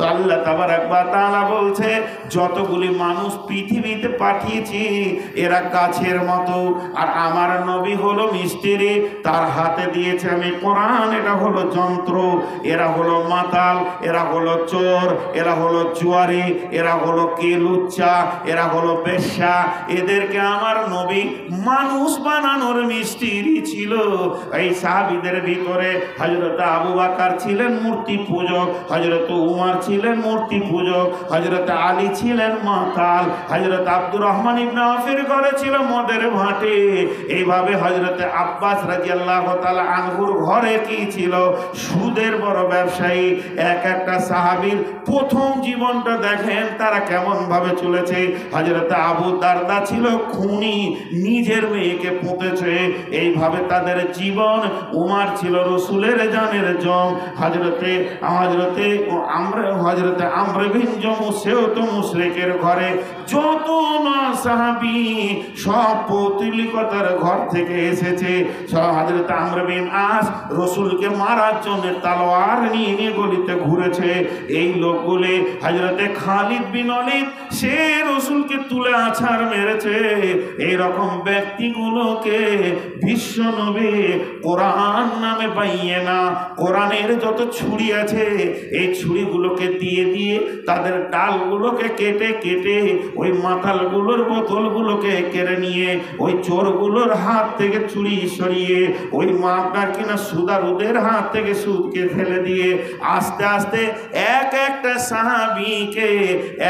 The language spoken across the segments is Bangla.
তো আল্লাহ তাবার একবার তালা বলছে, যতগুলি মানুষ পৃথিবীতে পাঠিয়েছি, এরা গাছের মতো। আর আমার নবী হলো মিস্ত্রি তার হাতে দিয়েছে আমি কোরআন, এটা হলো যন্ত্র। এরা হলো মাতাল, এরা হলো চোর, এরা হলো জুয়ারি, এরা হলো কেলুচ্চা এরা হলো বেশ্যা। এদেরকে আমার নবী মানুষ বানানোর মিস্ত্রি ছিল। এই সাহাবিদের ভিতরে হজরত আবু বাকার ছিলেন মূর্তি পূজক হজরত উমার ছিলেন মূর্তি পূজক হজরত আলী ছিলেন মাতাল হজরত আব্দুর রহমান ইবনে আফির ঘরে ছিল মদের ভাটে। এইভাবে হজরত আব্বাস রাজিয়াল্লাহ তাআলা আনহুর ঘরে কি ছিল? সুদের বড় ব্যবসায়ী, এক একটা সাহাবীর প্রথম জীবনটা দেখেন তারা কেমন ভাবে চলেছে। হজরত আবু দারদা ছিল খুনি, নিজের মেয়েকে পুঁতেছে। এইভাবে তাদের জীবন, উমার ছিল রসুলের জানের জম। হজরতে হজরতে আমরা হজরতে আমরে বিন জমু সেও তো মুশরিকের ঘরে। যত না সাহাবি সব পৌতলিকতার ঘর থেকে এসেছে। সব হজরতে আমরে আস রসুলকে মারার জন্য তালোয়ার নিয়ে নিয়ে গলিতে ঘুরেছে। এই লোকগুলি হজরতে খালিদ বিন অলিদ সে রসুলকে তুলে আছাড় মেরেছে। এইরকম ব্যক্তিগুলোকে বিশ্ব নবী কোরআন নামে পাইয়ে না। কোরআনের যত ছুরি আছে, এই ছুরিগুলোকে দিয়ে দিয়ে তাদের ডালগুলোকে কেটে কেটে ওই মাথালগুলোর বোতলগুলোকে কেড়ে নিয়ে, ওই চোরগুলোর হাত থেকে ছুরি সরিয়ে, ওই মাপটা কিনা সুদারুদের হাত থেকে সুদকে ফেলে দিয়ে আস্তে আস্তে এক একটা সাহাবিকে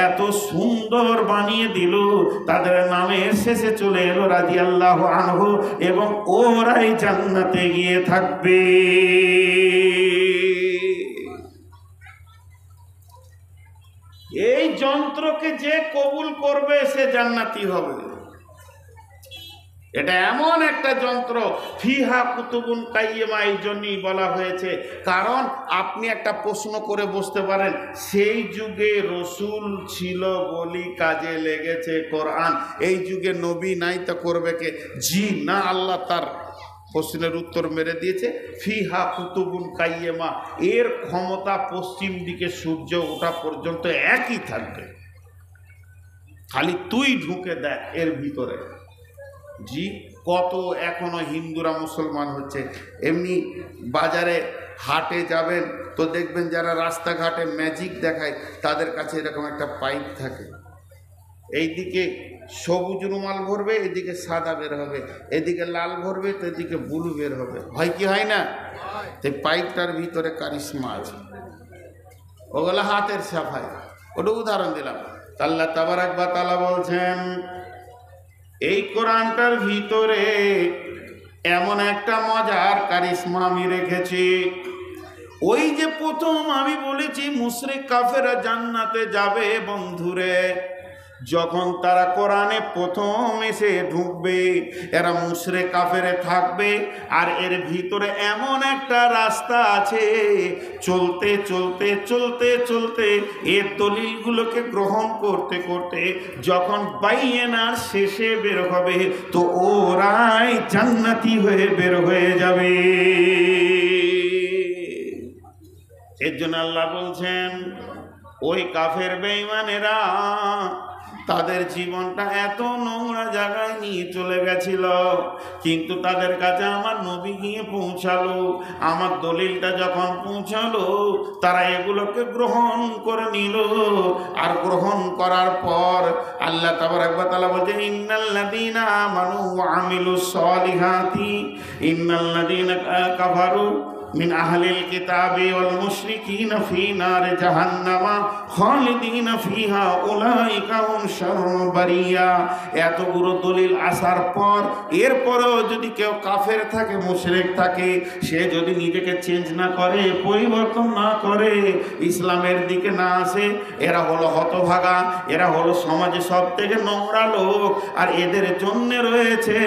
এত সুন্দর বানিয়ে দিল। তাদের নামের শেষে চলে এলো রাজি আল্লাহ আনহু এবং ওরাই জান্নাতে গিয়ে থাকবে। এই যন্ত্রকে যে কবুল করবে সে জান্নাতি হবে। এটা এমন একটা যন্ত্র, ফিহা কুতুবুন কাইয়েমা এই জন্যই বলা হয়েছে। কারণ আপনি একটা প্রশ্ন করে বসতে পারেন, সেই যুগে রসুল ছিল বলি কাজে লেগেছে কোরআন, এই যুগে নবী নাই তো করবে কে? জি না, আল্লাহ তার প্রশ্নের উত্তর মেরে দিয়েছে, ফিহা কুতুবুন কাইয়েমা, এর ক্ষমতা পশ্চিম দিকে সূর্য ওঠা পর্যন্ত একই থাকবে। খালি তুই ঢুকে দেখ এর ভিতরে। জি, কত এখনও হিন্দুরা মুসলমান হচ্ছে। এমনি বাজারে হাটে যাবেন, তো দেখবেন যারা রাস্তাঘাটে ম্যাজিক দেখায়, তাদের কাছে এরকম একটা পাইপ থাকে। এইদিকে সবুজ রুমাল ভরবে এদিকে সাদা বের হবে এদিকে লাল ভরবে তো এদিকে ব্লু বের হবে। হয় কি হয় না? এই পাইপটার ভিতরে কারিশমা আছে। ওগুলো হাতের সাফাই। ওটা উদাহরণ দিলাম। আল্লাহ তাবারাক বা তালা বলছেন এই কোরআনটার ভিতরে এমন একটা মজার কারিশমা আমি রেখেছি। ওই যে প্রথম আমি বলেছি মুশরিক কাফেরা জান্নাতে যাবে বন্ধুরে। যখন তারা কোরআনে প্রথম এসে ঢুকবে, এরা মুশরে কাফেরে থাকবে, আর এর ভিতরে এমন একটা রাস্তা আছে, চলতে চলতে চলতে চলতে এর দলিলগুলোকে গ্রহণ করতে করতে যখন বাইয়েনার শেষে বের হবে, তো ওরাই জান্নাতি হয়ে বের হয়ে যাবে। এর জন্য আল্লাহ বলছেন, ওই কাফের বেঈমানেরা তাদের জীবনটা এত নোংরা জায়গায় নিয়ে চলে গেছিল। কিন্তু তাদের কাছে আমার নবী গিয়ে পৌঁছালো। আমার দলিলটা যখন পৌঁছালো, তারা এগুলোকে গ্রহণ করে নিল। আর গ্রহণ করার পর আল্লাহ তাবার একবার তালা বলছে ইন্নাল্লাদিনা মানু আমিলু সলিহাতি ইন্নাল্লাদিনা কাফারু من أهل الكتاب والمشركين في نار جهنم خالدين فيها أولئك هم شر البرية এতগুলো দলিল আসার পর এরপরেও যদি কেউ কাফের থাকে মুশরিক থাকে সে যদি নিজেকে চেঞ্জ না করে পরিবর্তন না করে ইসলামের দিকে না আসে এরা হলো হতভাগা এরা হলো সমাজে সব থেকে নোংরা লোক আর এদের জন্য রয়েছে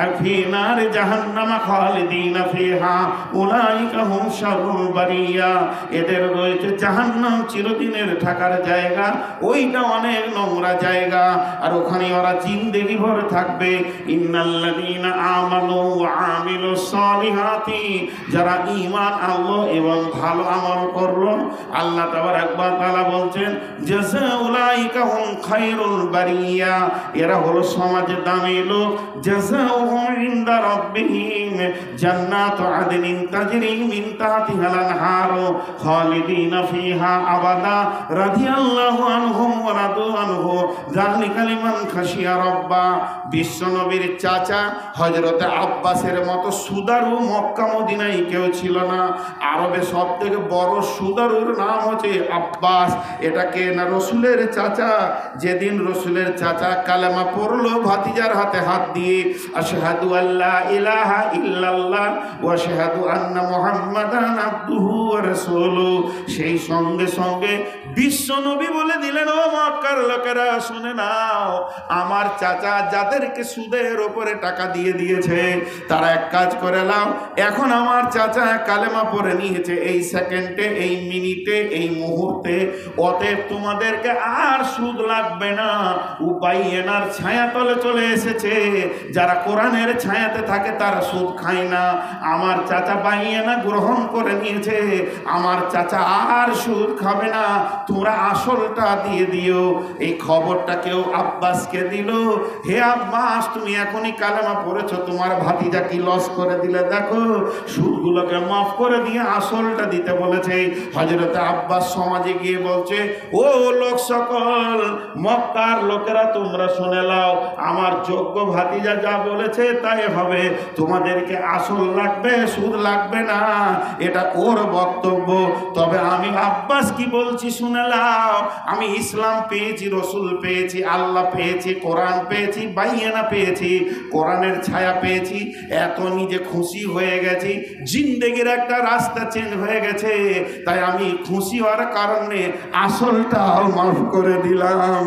আর ফিনার জাহান্নামা খালিদিনা ফিহা উলাই উলাইকা হুম শারুল বারিয়া এদের রয়েছে জাহান্নাম চিরদিনের থাকার জায়গা। ওইটা অনেক নোংরা জায়গা। আর ওখানে ওরা জিন্দেগি ভর থাকবে। যারা ঈমান আনলো এবং ভালো আমল করল, আল্লাহ তাবারাক তাআলা বলছেন খায়রুল বারিয়া। এরা হলো সমাজের দামি লোক। জাযাউহুম ইনদা রাব্বিহিম। জান্নাতু আদনিন তাজরি মিন তাহতিহাল আনহার খালিদিনা ফিহা আবাদা রাদিয়াল্লাহু আনহুম ওয়া রাদু আনহু। যালিকা লিমান খাশিয়া রাব্বা। বিশ্বনবীর চাচা হযরতে আব্বাসের মতো সুদারু মক্কা মদিনায় কেউ ছিল না। আরবে সব থেকে বড় সুদারুর নাম হচ্ছে আব্বাস। এটাকে না রসুলের চাচা? যেদিন রসুলের চাচা কালেমা পড়ল ভাতিজার হাতে হাত দিয়ে, আশহাদু আল্লাহ ইলাহা ইল্লাল্লাহ ওয়া আশহাদু আন্না মুহাম্মাদান আবদুহু সেই সঙ্গে সঙ্গে বিশ্ব নবী বলে দিলেন, ও মক্কার লোকেরা, শুনে নাও, আমার চাচা যাদেরকে সুদের ওপরে টাকা দিয়ে দিয়েছে, তারা এক কাজ করে নাও, এখন আমার চাচা কালেমা পড়ে নিয়েছে, এই সেকেন্ডে, এই মিনিটে, এই মুহূর্তে, অতএব তোমাদেরকে আর সুদ লাগবে না। উপায় এনার ছায়া তলে চলে এসেছে, যারা কোরআনের ছায়াতে থাকে, তারা সুদ খায় না। আমার চাচা বাইয়েনা গ্রহণ করে নিয়েছে। আমার চাচা আর সুদ খাবে না। তোমরা আসলটা দিয়ে দিও। এই খবরটা কেউ আব্বাসকে দিল। হে আব্বাস, তুমি এখনই কালেমা পড়েছো। তোমার ভাতিজা কি লস করে দিলে? দেখো, সুদগুলোকে মাফ করে দিয়ে আসলটা দিতে বলেছে। হজরত আব্বাস সমাজে গিয়ে বলছে, ও লোক সকল, মক্কার লোকেরা তোমরা শুনে লাও আমার যোগ্য ভাতিজা যা বলেছে তাই হবে। তোমাদেরকে আসল লাগবে, সুদ লাগবে না। এটা ওর বক্তব্য। তবে আমি আব্বাস কি বলছি শুনেলাও আমি ইসলাম পেয়েছি, রসুল পেয়েছি, আল্লাহ পেয়েছি, কোরআন পেয়েছি, বাইয়ানা পেয়েছি, কোরআনের ছায়া পেয়েছি, এত নিজে খুশি হয়ে গেছি, জিন্দেগির একটা রাস্তা চেঞ্জ হয়ে গেছে। তাই আমি খুশি হওয়ার কারণে আসলটাও মাফ করে দিলাম।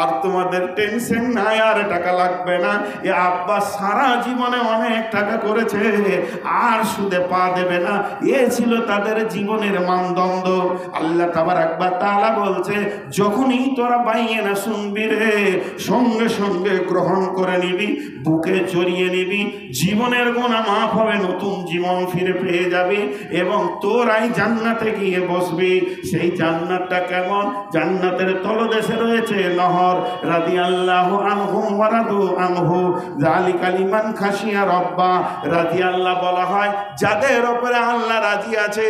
আর তোমাদের টেনশন নাই, আর টাকা লাগবে না। এ আব্বা সারা জীবনে অনেক টাকা করেছে, আর সুদে পা দেবে না। এ ছিল তাদের জীবনের মানদণ্ড। আল্লাহ তাবার একবার তালা বলছে, যখনই তোরা বাইয়ে না শুনবি রে, সঙ্গে সঙ্গে গ্রহণ করে নিবি, বুকে জড়িয়ে নিবি, জীবনের গোনা মাফ হবে, নতুন জীবন ফিরে পেয়ে যাবে এবং তোরাই জান্নাতে গিয়ে বসবি। সেই জান্নাতটা কেমন? জান্নাতের তলদেশে রয়েছে নহর রাদি আল্লাহ আনহু ওয়ারাদু আনহু। জালিকা লিমান খাসিয়া রব্বা রাজি আল্লাহ বলা হয়, যাদের ওপরে আল্লাহ রাজি আছে,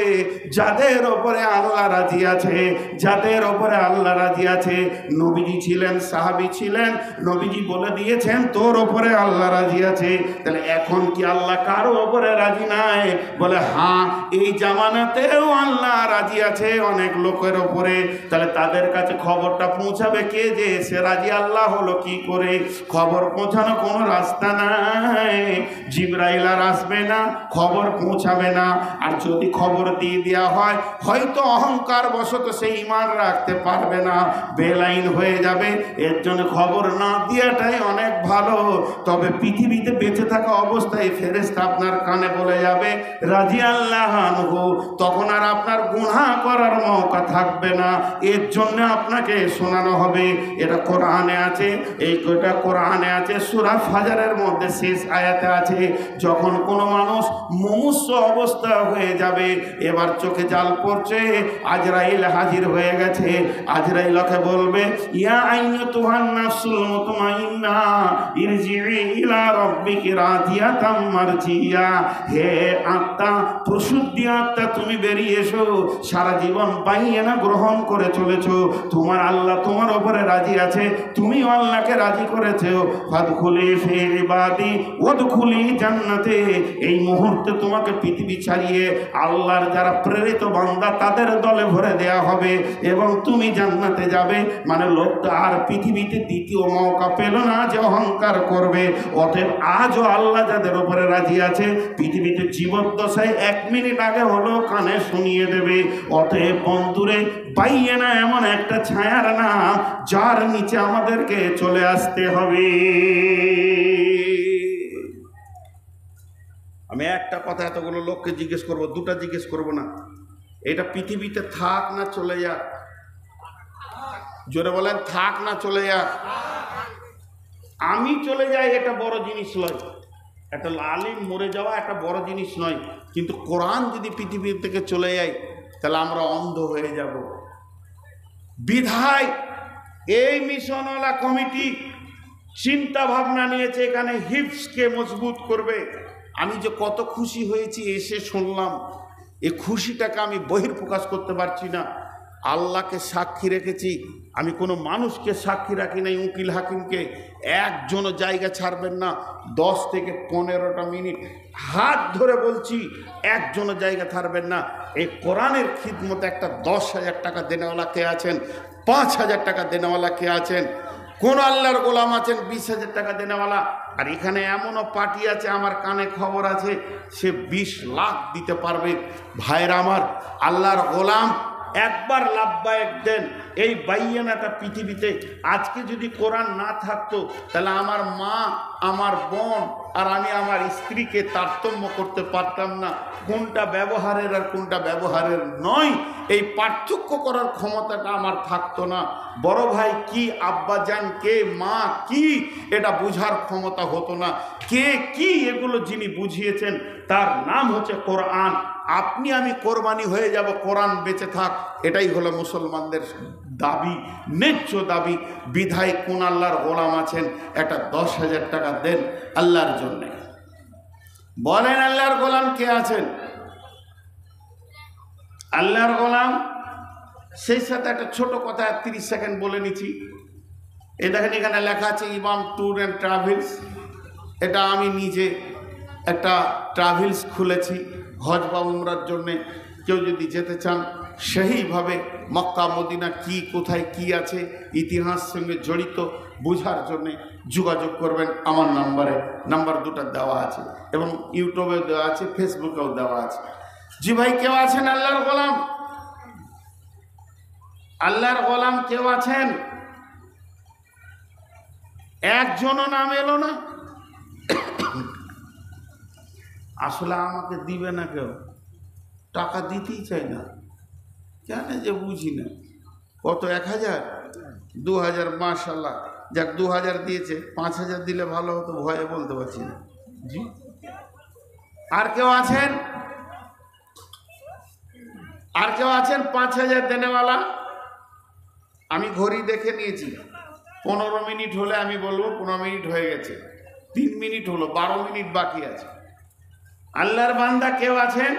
যাদের ওপরে আল্লাহ রাজি আছে, যাদের ওপরে আল্লাহ রাজি আছে, নবীজি ছিলেন, সাহাবি ছিলেন, নবীজি বলে দিয়েছেন, তোর ওপরে আল্লাহ রাজি আছে। তাহলে এখন কি আল্লাহ কারও ওপরে রাজি নাই? বলে হ্যাঁ এই জামানাতেও আল্লাহ রাজি আছে অনেক লোকের ওপরে তাহলে তাদের কাছে খবরটা পৌঁছাবে কে যে সে রাজি? আল্লাহ হলো কি করে? খবর পৌঁছানো কোনো রাস্তা নাই। জিব্রাইল আর আসবে না, খবর পৌঁছাবে না। আর যদি খবর দিয়ে দেওয়া হয়, হয়তো অহংকার বশত সেই ইমান রাখতে পারবে না। বেলাইন হয়ে যাবে। এর জন্য খবর না দেওয়াটাই অনেক ভালো। তবে পৃথিবীতে বেঁচে থাকা অবস্থায় ফেরেস্তা আপনার কানে বলে যাবে রাজি আল্লাহ তখন আর আপনার গুণা করার মৌকা থাকবে না। এর জন্য আপনাকে শোনানো হবে, এটা কোরআনে আছে, এই কটা কোরআনে আছে, সুরা ফাজারের মধ্যে শেষ আয়াতে আছে, যখন কোনো মানুষ মুমূর্ষ অবস্থা হয়ে যাবে। এবার চোখে জাল পড়ছে, আজরাইল হাজির হয়ে গেছে। আজরাইলকে বলবে, ইয়া আইনু তুহান নাফসুল মুতমাইন্না ইরজিই ইলা রাব্বিকি রাদিয়াতাম মারজিয়া। হে আত্মা প্রশুদ্ধি আত্মা, তুমি বেরিয়ে এসো। সারা জীবন পাইয়ে না গ্রহণ করে চলেছো। তোমার আল্লাহ তোমার ওপরে রাজি আছে তুমি আল্লাহকে রাজি করেছ। ফাদখুলি ফি ইবাদি, ওয়াদখুলি জান্নাতে। এই মুহূর্তে তোমাকে পৃথিবী ছাড়িয়ে আল্লাহর যারা প্রেরিত বান্দা, তাদের দলে ভরে দেয়া হবে এবং তুমি জান্নাতে যাবে। মানে লোকটা আর পৃথিবীতে দ্বিতীয় মৌকা পেল না যে অহংকার করবে। অতএব আজও আল্লাহ যাদের উপরে রাজি আছে, পৃথিবীতে জীবদ্দশায় এক মিনিট আগে হলো কানে শুনিয়ে দেবে। অতএব বন্ধুরে পাইয়ে না এমন একটা ছায়ার না, যার নিচে আমাদেরকে চলে আসতে হবে। আমি একটা কথা এতগুলো লোককে জিজ্ঞেস করব, দুটা জিজ্ঞেস করব না। এটা পৃথিবীতে থাক না চলে যাক। জোরে বলেন, থাক না চলে যাক। আমি চলে যাই এটা বড় জিনিস নয়। একটা আলিম মরে যাওয়া একটা বড় জিনিস নয়। কিন্তু কোরআন যদি পৃথিবীর থেকে চলে যায়, তাহলে আমরা অন্ধ হয়ে যাব। বিধায় এই মিশনওয়ালা কমিটি চিন্তা ভাবনা নিয়েছে, এখানে হিপসকে মজবুত করবে। আমি যে কত খুশি হয়েছি এসে শুনলাম। এই খুশিটাকে আমি বহির্প্রকাশ করতে পারছি না। আল্লাহকে সাক্ষী রেখেছি। আমি কোনো মানুষকে সাক্ষী রাখি নাই উকিল হাকিমকে। একজনও জায়গা ছাড়বেন না। দশ থেকে পনেরোটা মিনিট হাত ধরে বলছি, একজনও জায়গা ছাড়বেন না। এই কোরআনের খিদমতে একটা দশ হাজার টাকা দেনেওয়ালা কে আছেন? পাঁচ হাজার টাকা দেনেওয়ালা কে আছেন? কোন আল্লাহর গোলাম আছেন? বিশ হাজার টাকা দেনেওয়ালা। আর এখানে এমনও পার্টি আছে, আমার কানে খবর আছে, সে বিশ লাখ দিতে পারবে। ভাইয়ের আমার, আল্লাহর গোলাম একবার লাভবায়ক দেন। এই বাইয়ানাটা পৃথিবীতে। আজকে যদি কোরআন না থাকতো, তাহলে আমার মা, আমার বোন আর আমি আমার স্ত্রীকে তারতম্য করতে পারতাম না। কোনটা ব্যবহারের আর কোনটা ব্যবহারের নয়। এই পার্থক্য করার ক্ষমতাটা আমার থাকতো না। বড় ভাই কি আব্বাজান কে, মা কি, এটা বুঝার ক্ষমতা হতো না। কে কি, এগুলো যিনি বুঝিয়েছেন তার নাম হচ্ছে কোরআন। আপনি আমি কোরবানি হয়ে যাব, কোরআন বেঁচে থাক। এটাই হলো মুসলমানদের দাবি, ন্যায্য দাবি। বিধায় কোন আল্লাহর গোলাম আছেন একটা দশ হাজার টাকা দেন আল্লাহর জন্যে। বলেন আল্লাহর গোলাম কে আছেন? আল্লাহর গোলাম? সেই সাথে একটা ছোট কথা, তিরিশ সেকেন্ড বলে নিচ্ছি। এ দেখেন এখানে লেখা আছে, ইমাম ট্যুর অ্যান্ড ট্রাভেলস। এটা আমি নিজে একটা ট্রাভেলস খুলেছি, হজ বা উমরার জন্যে। কেউ যদি যেতে চান, সেইভাবে মক্কা, মদিনা কি, কোথায় কি আছে, ইতিহাস সঙ্গে জড়িত বোঝার জন্যে যোগাযোগ করবেন। আমার নাম্বারে, নাম্বার দুটো দেওয়া আছে এবং ইউটিউবেও দেওয়া আছে, ফেসবুকেও দেওয়া আছে। জি ভাই, কেউ আছেন? আল্লাহর গোলাম? আল্লাহর গোলাম কেউ আছেন? একজনও নাম এলো না? আসলে আমাকে দিবে না কেউ। টাকা দিতেই চাই না। কেন যে বুঝি না। কত এক হাজার? দু হাজার মাশাল্লাহ যাক দু হাজার দিয়েছে। পাঁচ হাজার দিলে ভালো হতো ভয়ে বলতে পারছি না। জি। আর কেউ আছেন? আর কেউ আছেন? পাঁচ হাজার দেনেওয়ালা? আমি ঘড়ি দেখে নিয়েছি। পনেরো মিনিট হলে আমি বলব পনেরো মিনিট হয়ে গেছে। তিন মিনিট হলো বারো মিনিট বাকি আছে। আল্লাহর বান্দা কেউ আছেন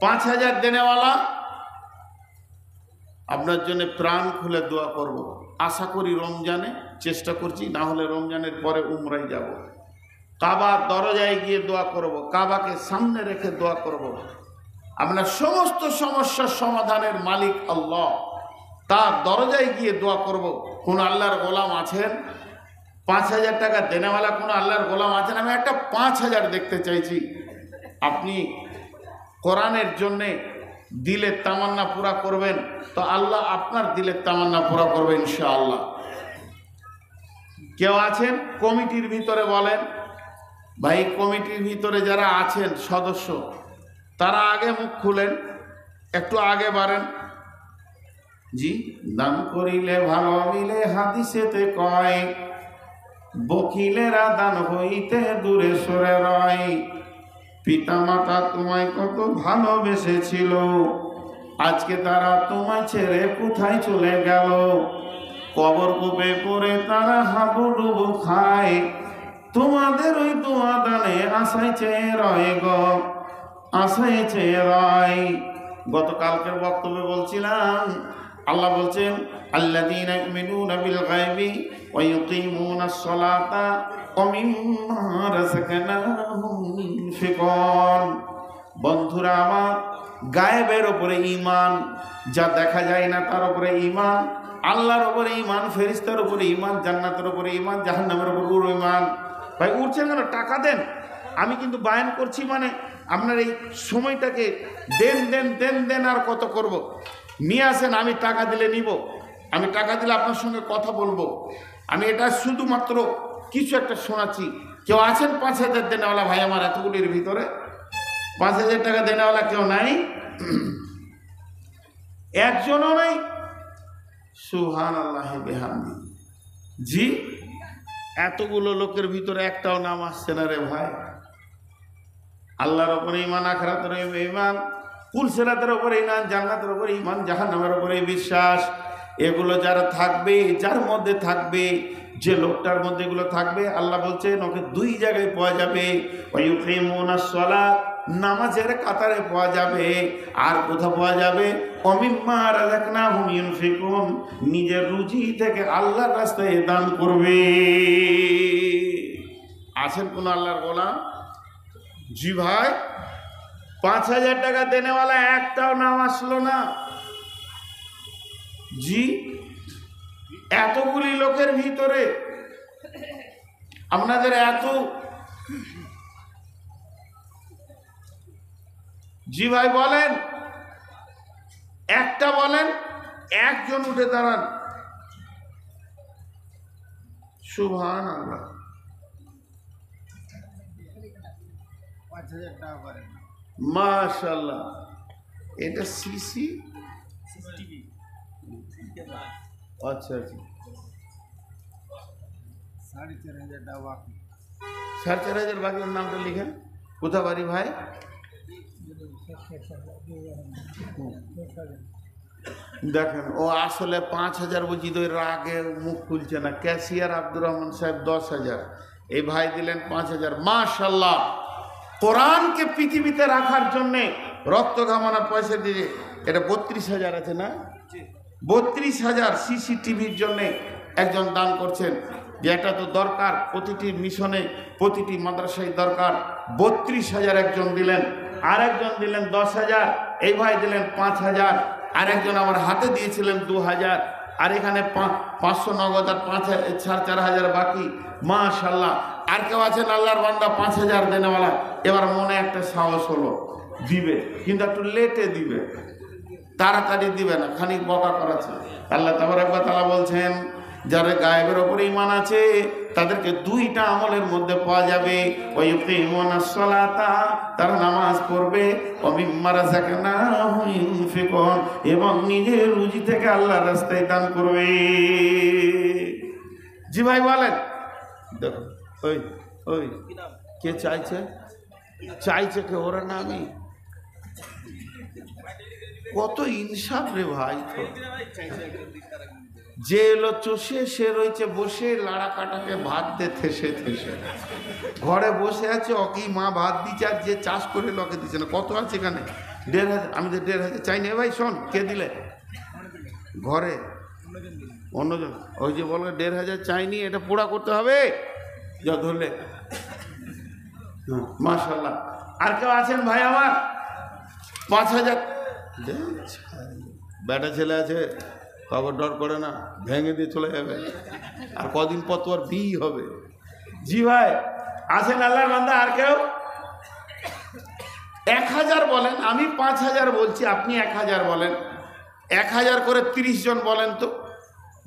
পাঁচ হাজার দেনেওয়ালা আপনার জন্য প্রাণ খুলে দোয়া করব। আশা করি রমজানে, চেষ্টা করছি, না হলে রমজানের পরে উমরাই যাব। কাবার দরজায় গিয়ে দোয়া করব। কাবাকে সামনে রেখে দোয়া করব। আপনার সমস্ত সমস্যার সমাধানের মালিক আল্লাহ তার দরজায় গিয়ে দোয়া করব। কোন আল্লাহর গোলাম আছেন পাঁচ হাজার টাকা দেনেওয়ালা কোনো আল্লাহর গোলাম আছেন আমি একটা পাঁচ হাজার দেখতে চাইছি। আপনি কোরআনের জন্যে দিলের তামান্না পুরা করবেন, তো আল্লাহ আপনার দিলের তামান্না পুরা করবেন করবে ইনশাআল্লাহ। কেউ আছেন? কমিটির ভিতরে বলেন। ভাই, কমিটির ভিতরে যারা আছেন, সদস্য, তারা আগে মুখ খুলেন, একটু আগে বাড়েন। জি দান করিলে ভালো, মিলে হাদিসেতে কয় বকিলেরা দান হইতে দূরে সরে রয়। পিতা মাতা তোমায় কত ভালোবেসেছিল। আজকে তারা তোমায় ছেড়ে কোথায় চলে গেল? কবর কূপে পড়ে তারা হাবুডুবু খায়। তোমাদের ওই দোয়া দানে আশায় চেয়ে রয় গ, আশায় চেয়ে রয়। গতকালকের বক্তব্যে বলছিলাম, আল্লাহ বলছেন, আল্লাযীনা ইউমিনুনা বিল গায়বি সালাতা ওয়া মিম্মা রাযাকনাহুম ইউনফিকুন বন্ধুরা আমার, গায়েবের ওপরে ঈমান, যা দেখা যায় না তার উপরে ঈমান, আল্লাহর উপরে ঈমান, ফেরেশতার উপরে ঈমান, জান্নাতের উপরে ঈমান, জাহান্নামের উপরে ঈমান। ভাই উঠছেন কেন? টাকা দেন। আমি কিন্তু বায়ান করছি মানে আপনার এই সময়টাকে দেন দেন দেন দেন আর কত করব। নিয়ে আসেন, আমি টাকা দিলে নিব। আমি টাকা দিলে আপনার সঙ্গে কথা বলব। আমি এটা শুধুমাত্র কিছু একটা শোনাচ্ছি। কেউ আছেন পাঁচ হাজার দেনাওয়ালা ভাই আমার এতগুলির ভিতরে? পাঁচ হাজার টাকা দেনাওয়ালা কেউ নাই? একজনও নাই? সুহান আল্লাহ বেহামি জি, এতগুলো লোকের ভিতরে একটাও নাম আসছে না রে ভাই। আল্লাহর ওপরে ইমান আখরাতের ইমান কুলসেরাতের ওপরে ইমান জান্নাতের ওপরে ইমান জাহান্নামের ওপরে বিশ্বাস। এগুলো যারা থাকবে, যার মধ্যে থাকবে, যে লোকটার মধ্যে এগুলো থাকবে, আল্লাহ বলছেন, ওকে দুই জায়গায় পাওয়া যাবে। সলাৎ নামাজের কাতারে পাওয়া যাবে। আর কোথাও পাওয়া যাবে? অমিম্মা রাজাকনা হুমিয়ন ফিকুন নিজের রুচি থেকে আল্লাহর রাস্তায় দান করবে। আছেন কোন আল্লাহর গোলাম? জি ভাই, পাঁচ হাজার টাকা দেনেওয়ালা একটাও নাম আসলো না। জি, এতগুলি লোকের ভিতরে আপনাদের এত জি ভাই বলেন, একটা বলেন, একজন উঠে দাঁড়ান। সুভান আল্লাহ মাশাল্লাহ এটা সিসি? আচ্ছা আচ্ছা। সাড়ে চার হাজার টাকা বাকি। সাড়ে চার হাজার বাকির নামটা লিখেন। কোথা বাড়ি ভাই? দেখেন ও আসলে পাঁচ হাজার বুঝি তো এর আগে মুখ খুলছে না। ক্যাশিয়ার আব্দুর রহমান সাহেব দশ হাজার। এই ভাই দিলেন পাঁচ হাজার। মাশাল্লাহ কোরআনকে পৃথিবীতে রাখার জন্যে রক্ত ঘামানো পয়সা দিয়ে এটা বত্রিশ হাজার আছে না? বত্রিশ হাজার সিসিটিভির জন্যে একজন দান করছেন। এটা তো দরকার, প্রতিটি মিশনে প্রতিটি মাদ্রাসায় দরকার। বত্রিশ হাজার একজন দিলেন আর একজন দিলেন দশ হাজার, এই ভাই দিলেন পাঁচ হাজার আর একজন আমার হাতে দিয়েছিলেন দু হাজার, আর এখানে পাঁচশো নগদ আর পাঁচ হাজার চার হাজার বাকি। মাশাল্লাহ আর কেউ আছেন আল্লাহর বান্দা, পাঁচ হাজার দেনেওয়ালা। এবার মনে একটা সাহস হলো, দিবে। কিন্তু একটু লেটে দিবে। তাড়াতাড়ি দিবে না, খানিক বকা করাছে আল্লাহ তালা বলছেন, যারা গায়েবের ওপরে ইমান আছে, তাদেরকে দুইটা আমলের মধ্যে পাওয়া যাবে। ওই সলাতা, তারা নামাজ পড়বে। অবিম্মারা না ফেকন এবং নিজের রুজি থেকে আল্লাহ রাস্তায় দান করবে। জি ভাই বলেন। দেখো ওই ওই, কে চাইছে? চাইছে কে ওরা না আমি কত ইনসাফ রে ভাই যে এলো চষে সে রয়েছে বসে লাড়া কাটাকে ভাত দে থেসে থেসে। ঘরে বসে আছে অকি মা ভাত দিচ্ছে আর যে চাষ করে লোকে দিচ্ছে না। কত আছে এখানে? দেড় হাজার আমি তো দেড় হাজার চাই না ভাই শোন কে দিলে? ঘরে। অন্যজন। ওই যে বলো দেড় হাজার চাইনি এটা পোড়া করতে হবে। যা ধরলে। মাশাল্লাহ আর কেউ আছেন ভাই আমার? পাঁচ হাজার বেটা ছেলে আছে, খবর ডর করে না, ভেঙে দিয়ে চলে যাবে। আর কদিন পর তো আর বিয়ে হবে। জি ভাই আছেন আল্লাহর বান্দা, আর কেউ? এক হাজার বলেন, আমি পাঁচ হাজার বলছি, আপনি এক হাজার বলেন। এক হাজার করে তিরিশ জন বলেন তো।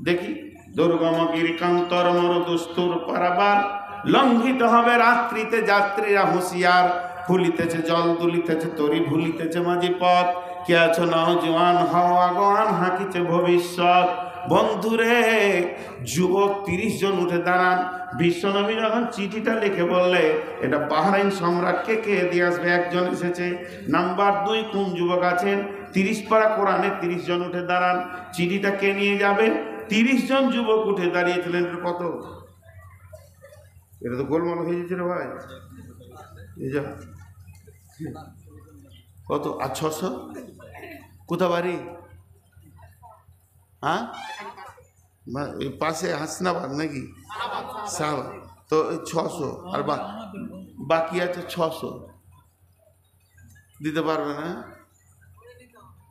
দেখি। দুর্গমগিরি কান্তর মর দুস্তুর পারাবার, লঙ্ঘিত হবে রাত্রিতে যাত্রীরা হুঁশিয়ার। ভুলিতেছে জল তুলিতেছে তরি, ভুলিতেছে মাঝি পথ কে আছো নজওয়ান হও আগোয়ান হাঁকিছে ভবিষ্যৎ। বন্ধুরে, যুবক তিরিশ জন উঠে দাঁড়ান। বিশ্বনবী যখন চিঠিটা লিখে বললে, এটা বাহরাইন সম্রাটকে কে দিয়ে আসবে? একজন এসেছে। নাম্বার দুই, কোন যুবক আছেন? তিরিশ পাড়া কোরআনে তিরিশ জন উঠে দাঁড়ান। চিঠিটা কে নিয়ে যাবেন তিরিশ জন যুবক উঠে দাঁড়িয়েছিলেন কত? এটা তো গোলমাল হয়ে যাচ্ছে রে ভাই। কত? আর ছশো? কোথা বাড়ি? হ্যাঁ? পাশে হাসনাবাদ নাকি? শাহবাগ। তো ছশো, আর বাকি আছে ছশো। দিতে পারবে না?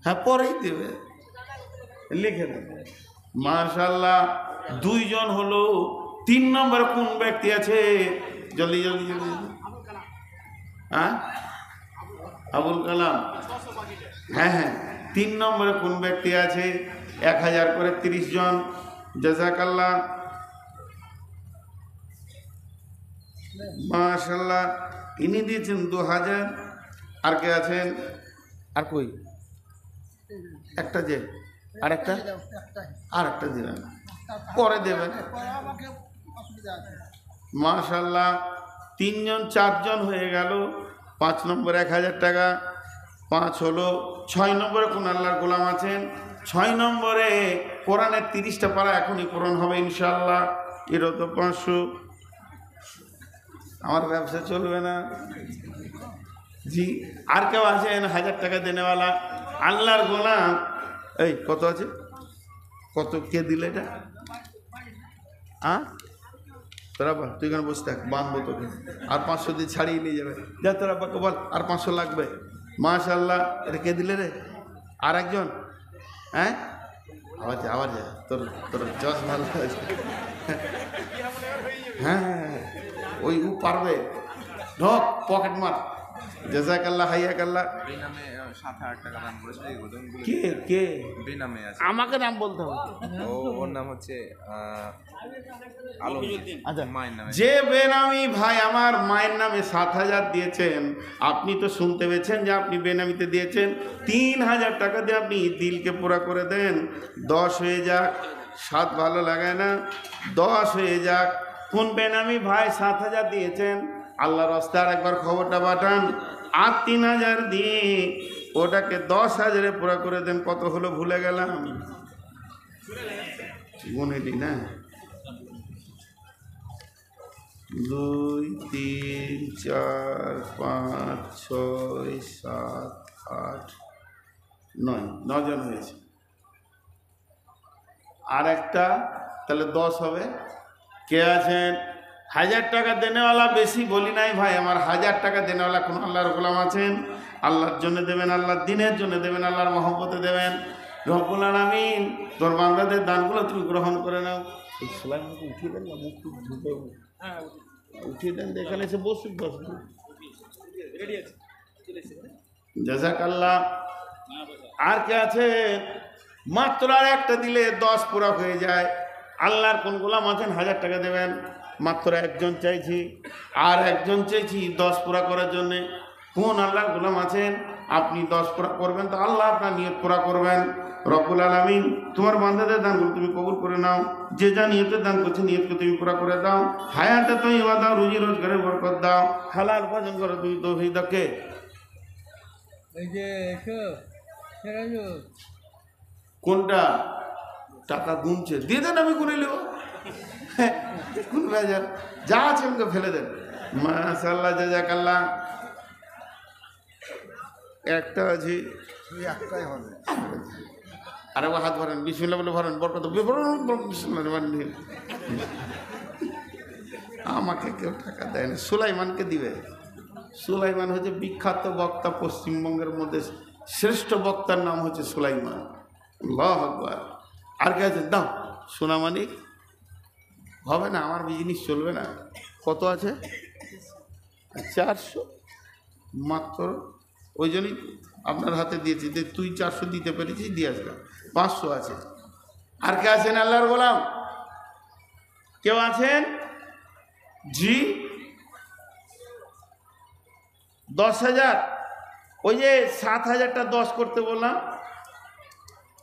হ্যাঁ পরেই দেবে। লিখে দেবে মাশাল্লাহ দুইজন হলো, তিন নম্বর কোন ব্যক্তি আছে? জলদি জলদি জলদি। হ্যাঁ? আবুল কালাম। হ্যাঁ হ্যাঁ। তিন নম্বরে কোন ব্যক্তি আছে? এক হাজার করে তিরিশ জন। জাজাকাল্লাহ। মাশাল্লাহ ইনি দিয়েছেন দু হাজার। আর কে আছেন? আর কই? একটা যে। আর একটা? আর একটা দিলেন পরে দেবেন। মাশাল্লাহ তিনজন চারজন হয়ে গেল। পাঁচ নম্বর এক হাজার টাকা, পাঁচ হলো ছয় নম্বরে কোন আল্লাহর গোলাম আছেন? ছয় নম্বরে কোরআনের তিরিশটা পারা এখনই পূরণ হবে ইনশাল্লাহ এরও তো পাঁচশো। আমার ব্যবসা চলবে না। জি, আর কেউ আছেন? হাজার টাকা দেনেওয়ালা। আল্লাহর গোলাম। এই, কত আছে? কত কে দিলে এটা? হ্যাঁ তোরা তুই এখানে বসে থাক বাঁধবো তোকে আর পাঁচশো দিয়ে ছাড়িয়ে নিয়ে যাবে যা তোরা বাকে বল আর পাঁচশো লাগবে মাশাল্লাহ এটা কে দিলে রে আর একজন হ্যাঁ আবার যা আবার যা তোর তোর জজ ভালো হ্যাঁ হ্যাঁ, হ্যাঁ। ওই ও পারবে ঢক পকেট মার জাজাকাল্লাহ হাইয়াকাল্লাহ। বেনামে আহ, সাত হাজার টাকা দান করেছিল কে কে? বেনামে আছে। আমাকে নাম বলতে হবে। ও ওর নাম হচ্ছে আচ্ছা। মায়ের নামে। যে বেনামি ভাই আমার মায়ের নামে সাত হাজার দিয়েছেন আপনি তো শুনতে পেয়েছেন যে আপনি বেনামিতে দিয়েছেন তিন হাজার টাকা দিয়ে আপনি দিলকে পুরা করে দেন। দশ হয়ে যাক সাত ভালো লাগে না। দশ হয়ে যাক কোন বেনামি ভাই সাত হাজার দিয়েছেন? আল্লাহর রাস্তার একবার খবরটা পাঠান। আর তিন হাজার দিয়ে ওটাকে দশ হাজারে পুরা করে দেন, কত হলো ভুলে গেলাম। গুনে দিই না। দুই, তিন, চার, পাঁচ, ছয়, সাত, আট, নয় নজন হয়েছে। আর একটা, তাহলে দশ হবে। কে আছেন? হাজার টাকা দেনেওয়ালা বেশি বলি নাই ভাই, আমার হাজার টাকা দেনেওয়ালা কোন আল্লাহর গোলাম আছেন? আল্লাহর জন্য দেবেন, আল্লাহর দিনের জন্য দেবেন, আল্লাহর মহব্বতে দেবেন। রব্বুল আলামিন, তোর বান্দাদের দানগুলো তুমি গ্রহণ করে নাও। এই উঠিয়ে দেন না, মুখ হবে। উঠিয়ে দেন এখানে এসে বসুন দশ মিনিট জাজাক আর কে আছে? মাত্র আর একটা দিলে দশ পুরা হয়ে যায়। আল্লাহর কোন গোলাম আছেন? হাজার টাকা দেবেন। মাত্র একজন চাইছি আর একজন চাইছি দশ পুরা করার জন্যে। কোন আল্লাহ গোলাম আছেন? আপনি দশ পুরা করবেন তো আল্লাহ আপনার নিয়ত পুরা করবেন। রকুল আলমিন তোমার বান্ধাদের দানগুলো তুমি কবুল করে নাও। যে যা নিয়তের দান করছে নিয়তকে তুমি পুরা করে দাও। হায়াতে তুমি এবার দাও রুজি রোজগারের বরকত দাও। হালাল উপার্জন করো তুমি তো দকে এই যে এসো সেরাজু কোনটা? টাকা গুনছে। দিয়ে দেন আমি গুনে নেব। বাজার যা আছে আমাকে ফেলে দেন। মাশাল্লাহ জাজাকাল্লাহ একটা আছে। একটাই হবে। আর হাত ভরেন বিসমিল্লা বলে ভরেন বরকত। আমাকে কেউ টাকা দেয় না। সুলাইমানকে দিবে। সুলাইমান হচ্ছে বিখ্যাত বক্তা পশ্চিমবঙ্গের মধ্যে শ্রেষ্ঠ বক্তার নাম হচ্ছে সুলাইমান। আল্লাহ আকবার। আর কে আছে? দাও সোনামানিক। হবে না, আমার বিজনেস চলবে না। কত আছে? চারশো। মাত্র। ওই জন্যই আপনার হাতে দিয়েছি। যে তুই চারশো দিতে পেরেছিস, দিয়ে আসলাম। পাঁচশো আছে। আর কে আছেন আল্লাহর গোলাম? কেউ আছেন? জি? দশ হাজার। ওই যে সাত হাজারটা দশ করতে বললাম।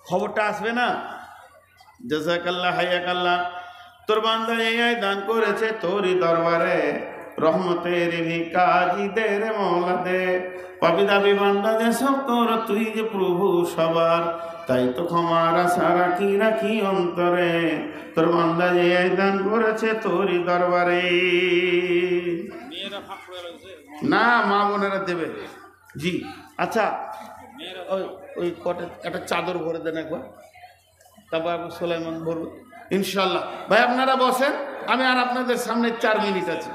খবরটা আসবে না? জাজাকাল্লাহ, হাইয়াকাল্লাহ। তোর বান্দা এই দান করেছে তোরই দরবারে। রহমতের ভিকাজিদের মৌলা দে পাবি দাবি বান্দা দে সব তোর, তুই যে প্রভু সবার। তাই তো ক্ষমার আশা রাখি রাখি অন্তরে। তোর বান্দা যে দান করেছে তোরই দরবারে। না, মা বোনেরা দেবে। জি আচ্ছা ওই ওই কটা, একটা চাদর ভরে দেন একবার। তারপর আবার সোলাইমান ভরবে। ইনশাল্লাহ ভাই, আপনারা বসেন, আমি আর আপনাদের সামনে চার মিনিট আছে।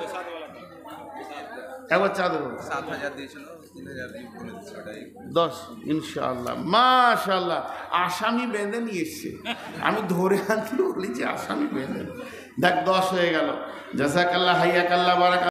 একবার ওটাই দশ ইনশাল্লাহ মাশাল্লাহ আসামি বেঁধে নিয়ে আমি ধরে আনতে বলি যে আসামি বেঁধে। দেখ, দশ হয়ে গেল। জাসাকাল্লাহ হাইয়াকাল্লা বারাকা